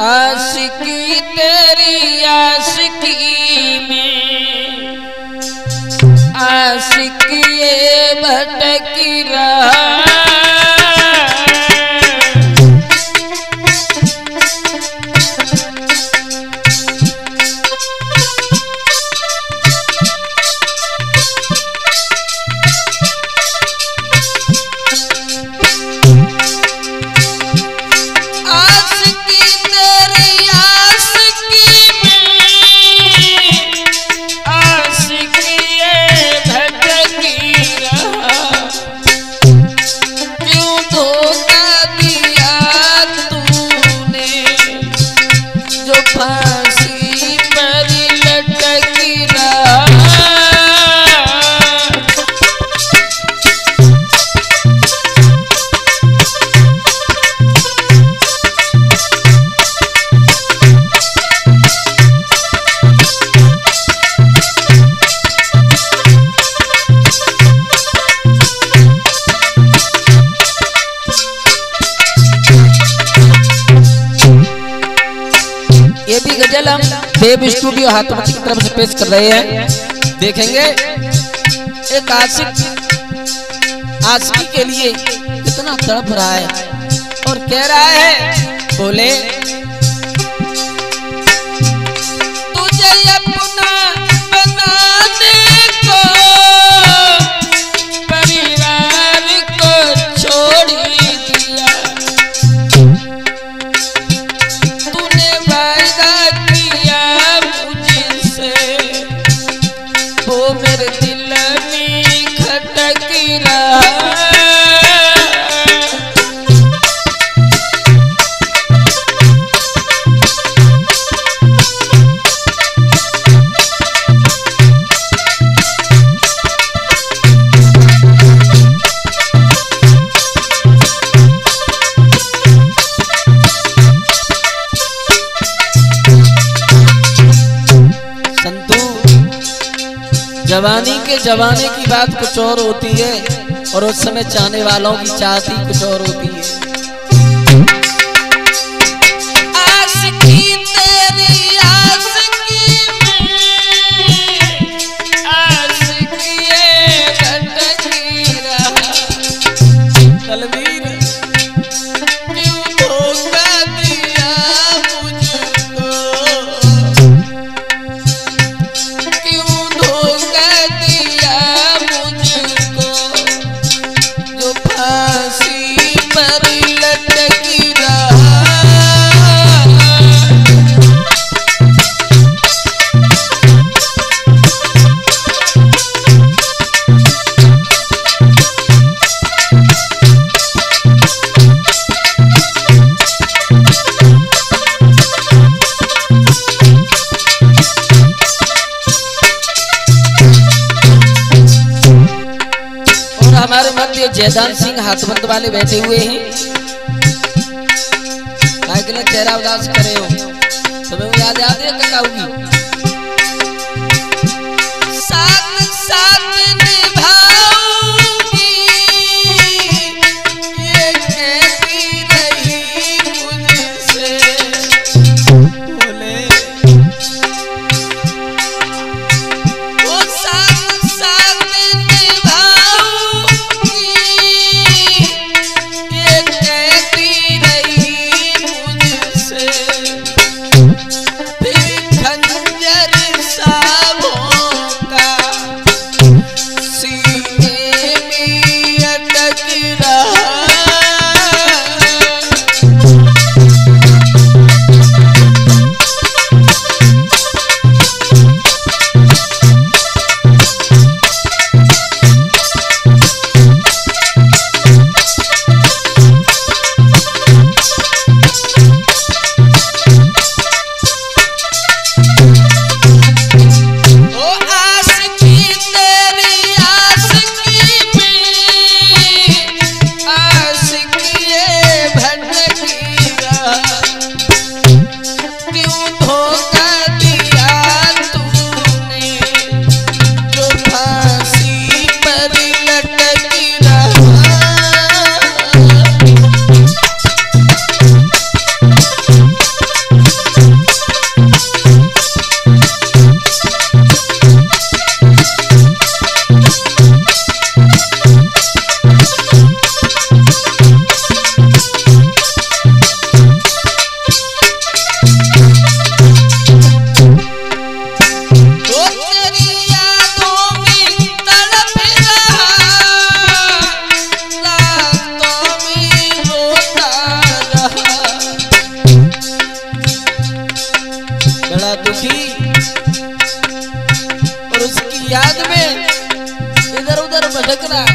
आशिकी तेरी आशिकी में आशिकी भटक रहा गज़ल देव स्टूडियो हाथों की तरफ़ से पेश कर रहे हैं। देखेंगे, एक आशिक, आशिकी के लिए कितना तड़प रहा है। और कह रहा है, बोले जवानी के जवाने की बात कुछ और होती है, और उस समय चाहने वालों की चाहती कुछ और होती है। मध्य जयदान सिंह हाथबंद वाले बैठे हुए हैं। के चेहरा उदास करे हो। तुम्हें याद याद है, ककाऊ की? साथ साथ और उसकी याद